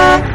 Bye.